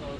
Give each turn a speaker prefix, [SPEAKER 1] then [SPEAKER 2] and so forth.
[SPEAKER 1] So,